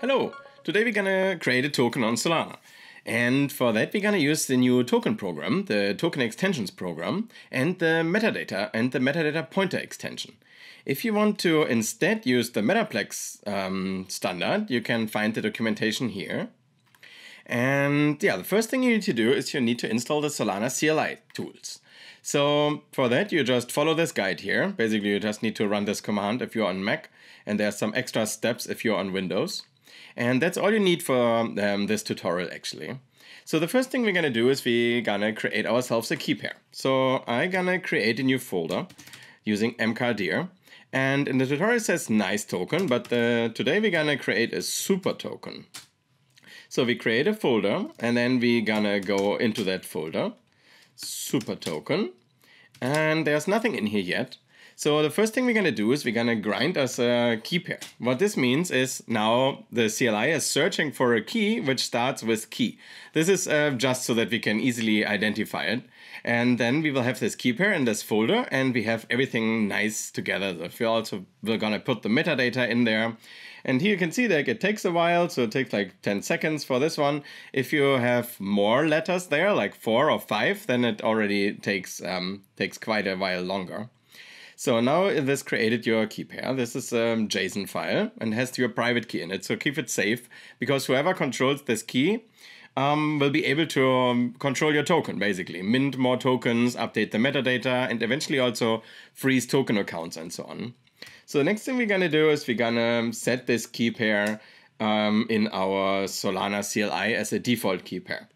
Hello, today we're gonna create a token on Solana. And for that, we're gonna use the new token program, the token extensions program, and the metadata and the metadata pointer extension. If you want to instead use the Metaplex um, standard, you can find the documentation here. And yeah, the first thing you need to do is you need to install the Solana CLI tools. So for that, you just follow this guide here. Basically, you just need to run this command if you're on Mac, and there's some extra steps if you're on Windows. And that's all you need for um, this tutorial actually. So the first thing we're gonna do is we're gonna create ourselves a key pair. So I'm gonna create a new folder using mkdir. And in the tutorial it says nice token, but uh, today we're gonna create a super token. So we create a folder and then we're gonna go into that folder, super token. And there's nothing in here yet. So the first thing we're going to do is we're going to grind us a key pair. What this means is now the CLI is searching for a key which starts with key. This is uh, just so that we can easily identify it. And then we will have this key pair in this folder and we have everything nice together. So if we also we're going to put the metadata in there. And here you can see that it takes a while, so it takes like 10 seconds for this one. If you have more letters there, like four or five, then it already takes um, takes quite a while longer. So now this created your key pair. This is a JSON file and has your private key in it. So keep it safe because whoever controls this key um, will be able to um, control your token basically, mint more tokens, update the metadata, and eventually also freeze token accounts and so on. So the next thing we're gonna do is we're gonna set this key pair um, in our Solana CLI as a default key pair.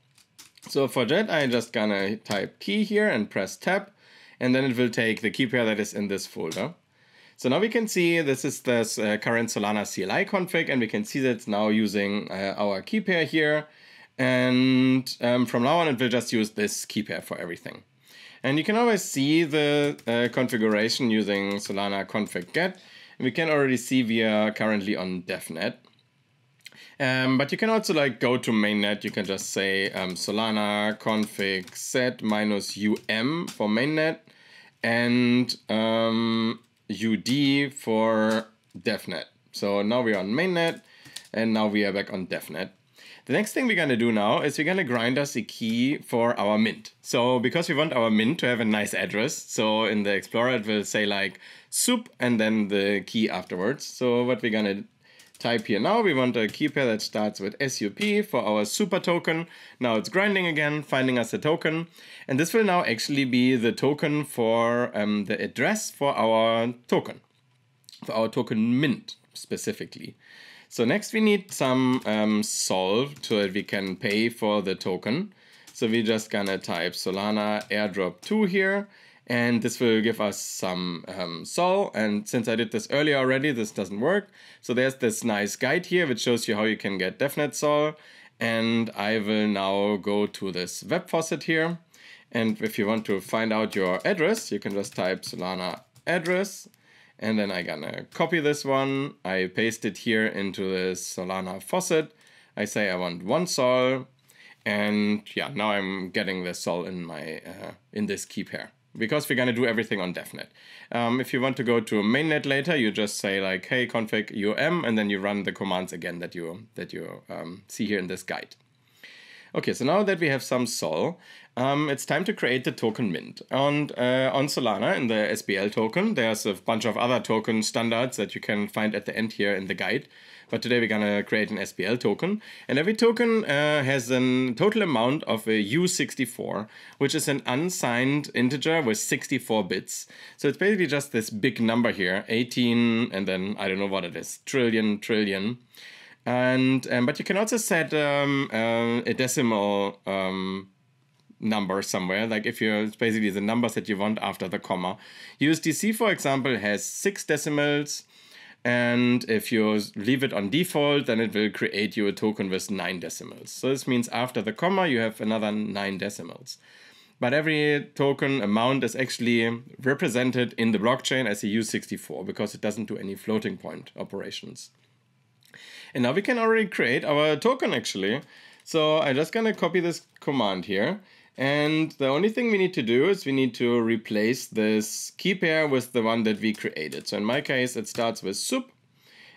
So for that, I'm just gonna type key here and press tab and then it will take the key pair that is in this folder. So now we can see this is this uh, current Solana CLI config, and we can see that it's now using uh, our key pair here. And um, from now on, it will just use this key pair for everything. And you can always see the uh, configuration using Solana config get. And we can already see we are currently on DevNet. Um, but you can also like go to mainnet. You can just say um, Solana config set minus um for mainnet and um, UD for DevNet. So now we're on mainnet and now we are back on DevNet. The next thing we're going to do now is we're going to grind us a key for our mint. So because we want our mint to have a nice address, so in the Explorer it will say like soup and then the key afterwards. So what we're going to type here now. We want a key pair that starts with SUP for our super token. Now it's grinding again, finding us a token. And this will now actually be the token for um, the address for our token, for our token mint specifically. So next we need some um, sol so that we can pay for the token. So we're just gonna type Solana airdrop 2 here and this will give us some um, sol. And since I did this earlier already, this doesn't work. So there's this nice guide here which shows you how you can get DevNet sol. And I will now go to this web faucet here. And if you want to find out your address, you can just type Solana address. And then I'm gonna copy this one. I paste it here into this Solana faucet. I say I want one sol. And yeah, now I'm getting the sol in my uh, in this key pair because we're to do everything on DevNet. Um, if you want to go to mainnet later, you just say like, hey, config um, and then you run the commands again that you, that you um, see here in this guide. Okay, so now that we have some sol, um, it's time to create the token mint. And uh, on Solana, in the SPL token, there's a bunch of other token standards that you can find at the end here in the guide. But today we're gonna create an SPL token. And every token uh, has a total amount of a U64, which is an unsigned integer with 64 bits. So it's basically just this big number here, 18, and then I don't know what it is, trillion, trillion. And um, but you can also set um, uh, a decimal um, number somewhere. Like if you're basically the numbers that you want after the comma. USDC, for example, has six decimals. And if you leave it on default, then it will create you a token with nine decimals. So this means after the comma, you have another nine decimals. But every token amount is actually represented in the blockchain as a U64 because it doesn't do any floating point operations. And now we can already create our token actually. So I'm just gonna copy this command here And the only thing we need to do is we need to replace this key pair with the one that we created. So in my case, it starts with sup.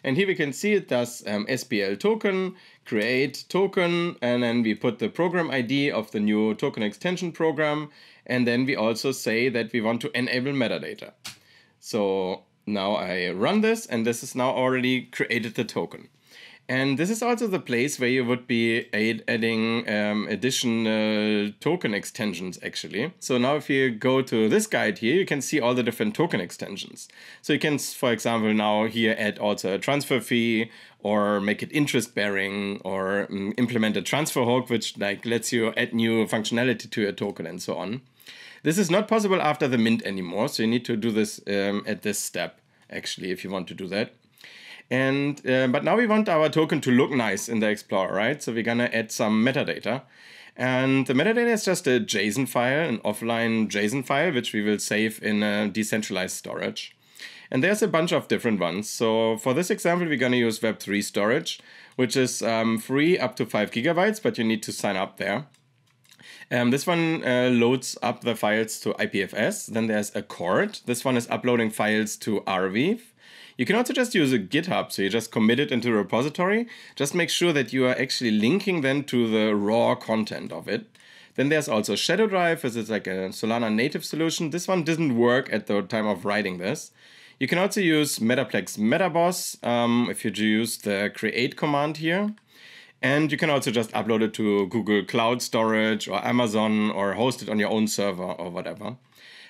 And here we can see it does um, SPL token, create token, and then we put the program ID of the new token extension program. And then we also say that we want to enable metadata. So now I run this, and this is now already created the token. And this is also the place where you would be adding um, additional token extensions actually. So now if you go to this guide here, you can see all the different token extensions. So you can, for example, now here add also a transfer fee or make it interest bearing or um, implement a transfer hook, which like lets you add new functionality to your token and so on. This is not possible after the mint anymore. So you need to do this um, at this step actually if you want to do that. And uh, but now we want our token to look nice in the Explorer, right? So we're gonna add some metadata. And the metadata is just a JSON file, an offline JSON file, which we will save in a decentralized storage. And there's a bunch of different ones. So for this example, we're going to use Web3 storage, which is um, free up to 5 gigabytes, but you need to sign up there. Um, this one uh, loads up the files to IPFS. Then there's Akord. This one is uploading files to Arweave. You can also just use a GitHub, so you just commit it into the repository. Just make sure that you are actually linking then to the raw content of it. Then there's also Shadow Drive, which is like a Solana native solution. This one didn't work at the time of writing this. You can also use Metaplex Metaboss um, if you use the create command here. And you can also just upload it to Google Cloud Storage or Amazon or host it on your own server or whatever.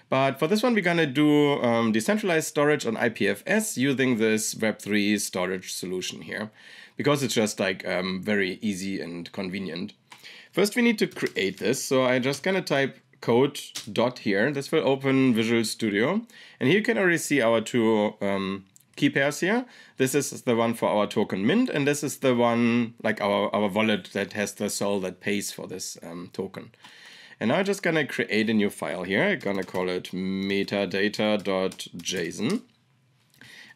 But for this one, we're gonna do um, decentralized storage on IPFS using this Web3 storage solution here, because it's just like um, very easy and convenient. First, we need to create this. So I'm just gonna type code dot here. This will open Visual Studio. And here you can already see our two um, key pairs here. This is the one for our token mint, and this is the one like our, our wallet that has the sol that pays for this um, token. And I'm just gonna create a new file here. I'm gonna call it metadata.json.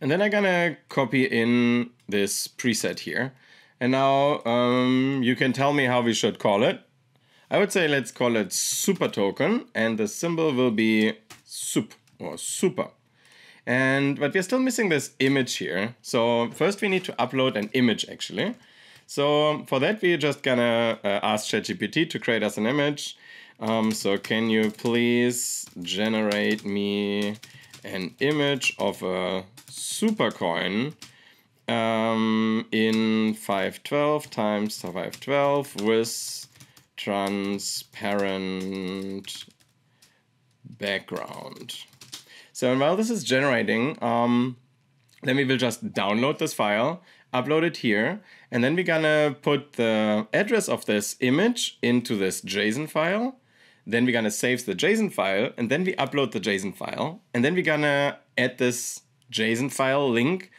And then I'm gonna copy in this preset here. And now um, you can tell me how we should call it. I would say let's call it super token and the symbol will be sup or super. And but we're still missing this image here. So first we need to upload an image actually. So for that we're just gonna uh, ask ChatGPT to create us an image. Um, so can you please generate me an image of a super coin um, in 512 times 512 with transparent background. So while this is generating, um, then we will just download this file, upload it here, and then we're gonna put the address of this image into this JSON file then we're gonna save the JSON file, and then we upload the JSON file, and then we're gonna add this JSON file link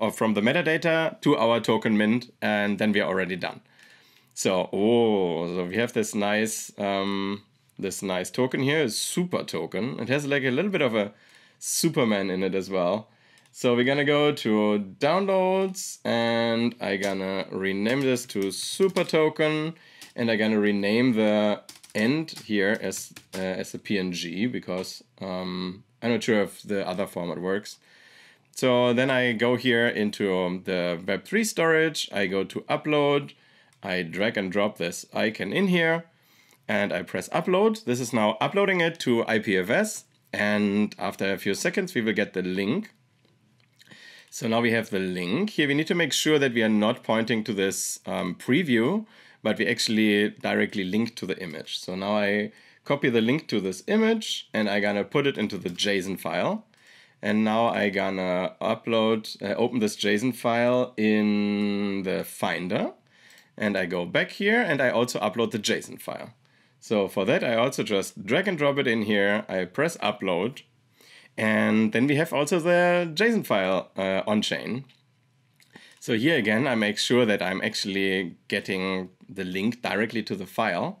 uh, from the metadata to our token mint, and then we are already done. So, oh, so we have this nice, um, this nice token here, super token. It has like a little bit of a Superman in it as well. So we're gonna go to downloads, and I'm gonna rename this to super token, and I'm gonna rename the end here as uh, as a PNG because um, I'm not sure if the other format works. So then I go here into um, the Web3 storage, I go to upload, I drag and drop this icon in here, and I press upload. This is now uploading it to IPFS, and after a few seconds we will get the link. So now we have the link. Here we need to make sure that we are not pointing to this um, preview, but we actually directly link to the image. So now I copy the link to this image and I'm gonna put it into the JSON file. And now I gonna upload, uh, open this JSON file in the Finder. And I go back here and I also upload the JSON file. So for that, I also just drag and drop it in here. I press upload. And then we have also the JSON file uh, on chain. So here again, I make sure that I'm actually getting the link directly to the file.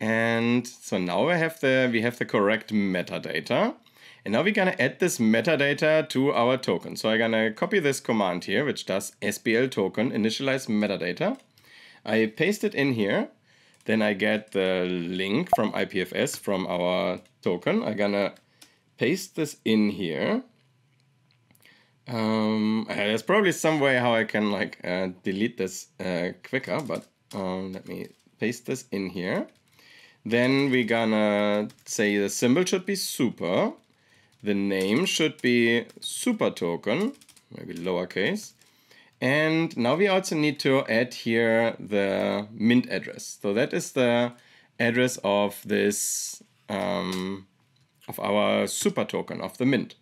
And so now we have the, we have the correct metadata. And now we're gonna add this metadata to our token. So I'm gonna copy this command here, which does SPL token initialize metadata. I paste it in here. Then I get the link from IPFS from our token. I'm gonna paste this in here. Um, uh, there's probably some way how I can like uh, delete this uh, quicker, but um, let me paste this in here. Then we're gonna say the symbol should be super. The name should be super token, maybe lowercase. And now we also need to add here the mint address. So that is the address of this, um, of our super token of the mint.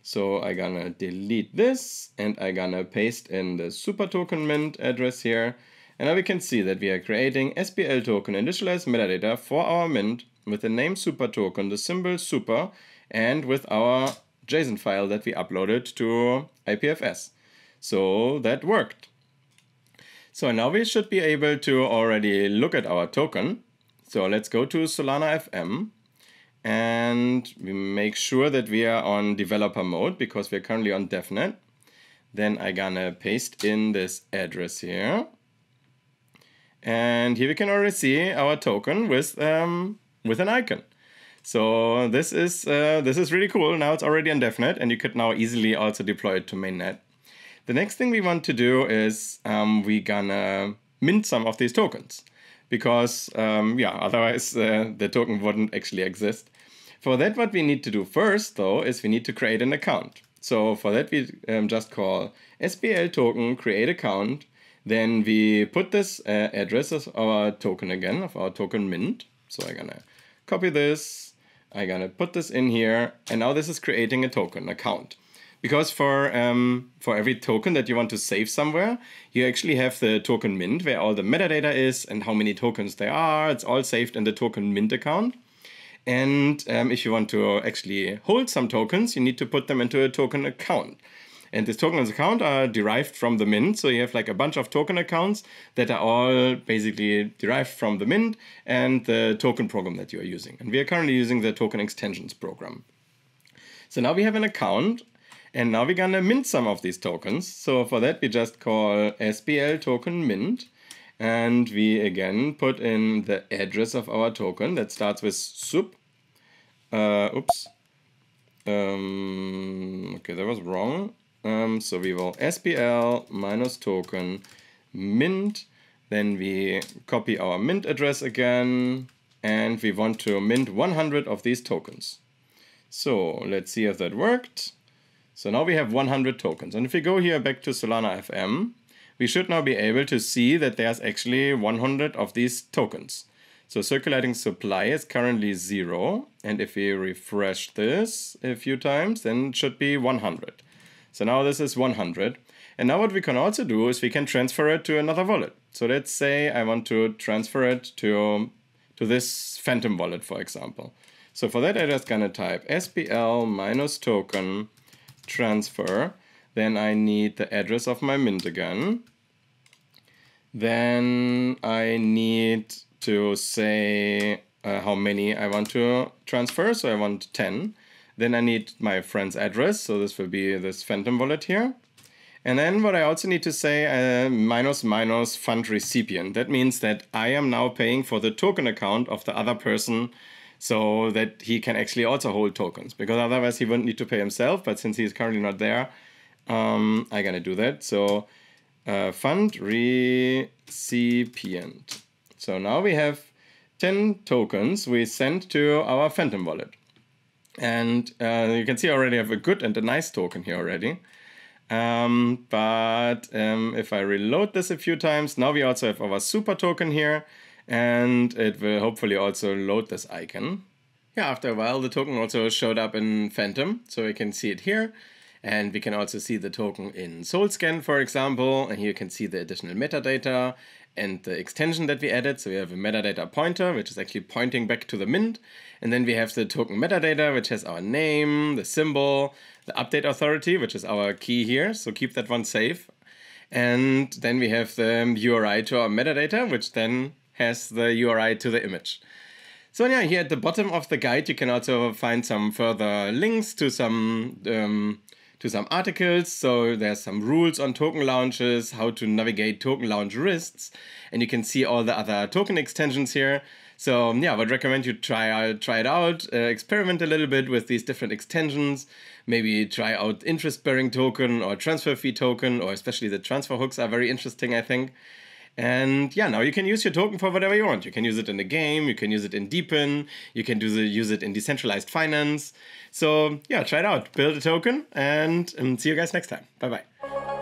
So I'm gonna delete this and I'm gonna paste in the super token mint address here. And now we can see that we are creating SPL token initialized metadata for our mint with the name super token, the symbol super, and with our JSON file that we uploaded to IPFS. So that worked. So now we should be able to already look at our token. So let's go to Solana FM and we make sure that we are on developer mode because we're currently on DevNet. Then I'm gonna paste in this address here. And here we can already see our token with, um, with an icon. So this is, uh, this is really cool. Now it's already on DevNet and you could now easily also deploy it to mainnet. The next thing we want to do is um, we gonna mint some of these tokens because um, yeah, otherwise uh, the token wouldn't actually exist. For that, what we need to do first though is we need to create an account. So for that, we um, just call SPL token create account. Then we put this uh, address of our token again, of our token mint. So I'm gonna copy this, I'm gonna put this in here, and now this is creating a token account because for um, for every token that you want to save somewhere, you actually have the token mint where all the metadata is and how many tokens there are. It's all saved in the token mint account. And um, if you want to actually hold some tokens, you need to put them into a token account. And these tokens account are derived from the mint. So you have like a bunch of token accounts that are all basically derived from the mint and the token program that you are using. And we are currently using the token extensions program. So now we have an account and now we're gonna mint some of these tokens. So for that, we just call SPL token mint. And we again put in the address of our token that starts with sup. Uh, oops. Um, okay, that was wrong. Um, so we will SPL minus token mint. Then we copy our mint address again. And we want to mint 100 of these tokens. So let's see if that worked. So now we have 100 tokens. And if we go here back to Solana FM, we should now be able to see that there's actually 100 of these tokens. So circulating supply is currently zero. And if we refresh this a few times, then it should be 100. So now this is 100. And now what we can also do is we can transfer it to another wallet. So let's say I want to transfer it to, to this Phantom wallet, for example. So for that, I'm just gonna type SPL minus token transfer. Then I need the address of my mint again. Then I need to say uh, how many I want to transfer. So I want 10. Then I need my friend's address. So this will be this Phantom wallet here. And then what I also need to say, uh, minus minus fund recipient. That means that I am now paying for the token account of the other person so that he can actually also hold tokens because otherwise he wouldn't need to pay himself. But since he is currently not there, um, I'm gonna do that. So uh, fund recipient. So now we have 10 tokens we sent to our Phantom wallet. And uh, you can see I already have a good and a nice token here already. Um, but um, if I reload this a few times, now we also have our super token here and it will hopefully also load this icon. Yeah, after a while the token also showed up in Phantom, so we can see it here. And we can also see the token in Solscan, for example, and here you can see the additional metadata and the extension that we added. So we have a metadata pointer, which is actually pointing back to the mint. And then we have the token metadata, which has our name, the symbol, the update authority, which is our key here. So keep that one safe. And then we have the URI to our metadata, which then has the URI to the image. So yeah, here at the bottom of the guide, you can also find some further links to some um, to some articles. So there's some rules on token launches, how to navigate token launch risks, and you can see all the other token extensions here. So yeah, I would recommend you try out, try it out, uh, experiment a little bit with these different extensions. Maybe try out interest bearing token or transfer fee token, or especially the transfer hooks are very interesting, I think. And yeah, now you can use your token for whatever you want. You can use it in the game, you can use it in DePIN, you can do the, use it in decentralized finance. So yeah, try it out. Build a token and, and see you guys next time. Bye bye.